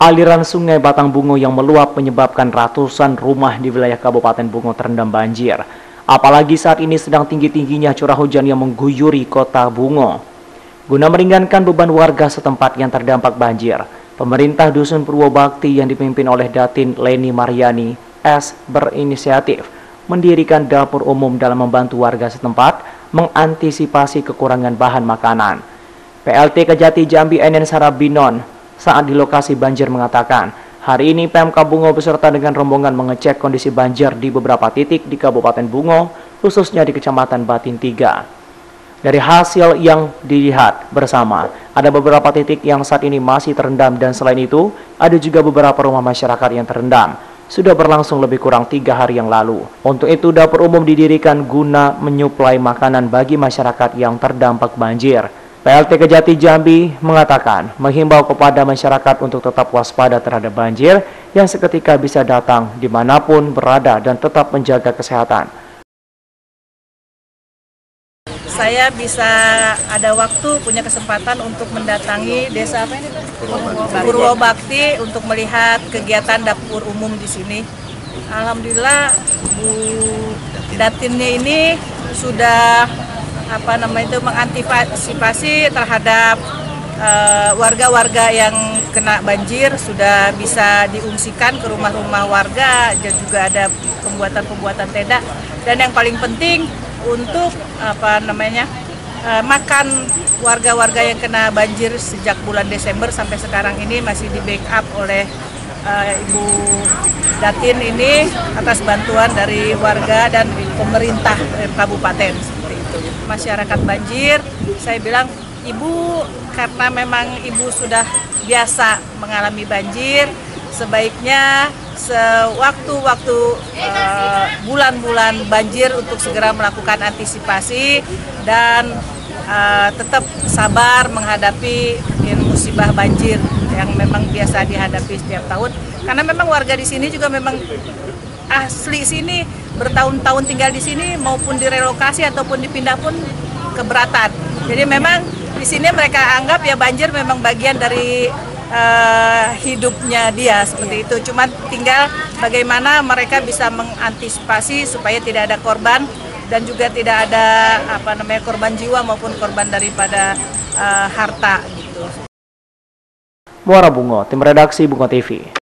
Aliran sungai Batang Bungo yang meluap menyebabkan ratusan rumah di wilayah Kabupaten Bungo terendam banjir. Apalagi saat ini sedang tinggi-tingginya curah hujan yang mengguyuri kota Bungo. Guna meringankan beban warga setempat yang terdampak banjir, pemerintah Dusun Purwobakti yang dipimpin oleh Datin Leni Mariani S berinisiatif mendirikan dapur umum dalam membantu warga setempat mengantisipasi kekurangan bahan makanan. PLT Kejati Jambi Enen Sarabinon saat di lokasi banjir mengatakan, hari ini PMK Bungo beserta dengan rombongan mengecek kondisi banjir di beberapa titik di Kabupaten Bungo, khususnya di Kecamatan Batin 3. Dari hasil yang dilihat bersama, ada beberapa titik yang saat ini masih terendam dan selain itu, ada juga beberapa rumah masyarakat yang terendam. Sudah berlangsung lebih kurang tiga hari yang lalu. Untuk itu, dapur umum didirikan guna menyuplai makanan bagi masyarakat yang terdampak banjir. PLT Kejati Jambi mengatakan menghimbau kepada masyarakat untuk tetap waspada terhadap banjir yang seketika bisa datang di mana pun berada dan tetap menjaga kesehatan. Saya bisa ada waktu, punya kesempatan untuk mendatangi desa apa ini? Purwobakti untuk melihat kegiatan dapur umum di sini. Alhamdulillah Bu Datinnya ini sudah apa namanya itu mengantisipasi terhadap eh, warga-warga uh, yang kena banjir sudah bisa diungsikan ke rumah-rumah warga dan juga ada pembuatan-pembuatan tenda. Dan yang paling penting untuk apa namanya uh, makan warga-warga yang kena banjir sejak bulan Desember sampai sekarang ini masih di backup oleh uh, Ibu Datin ini atas bantuan dari warga dan pemerintah kabupaten. Masyarakat banjir, saya bilang ibu karena memang ibu sudah biasa mengalami banjir, sebaiknya sewaktu-waktu uh, bulan-bulan banjir untuk segera melakukan antisipasi dan uh, tetap sabar menghadapi musibah banjir yang memang biasa dihadapi setiap tahun karena memang warga di sini juga memang asli sini bertahun-tahun tinggal di sini maupun direlokasi ataupun dipindah pun keberatan. Jadi memang di sini mereka anggap ya banjir memang bagian dari uh, hidupnya dia seperti itu. Cuma tinggal bagaimana mereka bisa mengantisipasi supaya tidak ada korban dan juga tidak ada apa namanya korban jiwa maupun korban daripada uh, harta gitu. Muara Bungo, tim redaksi Bungo TV.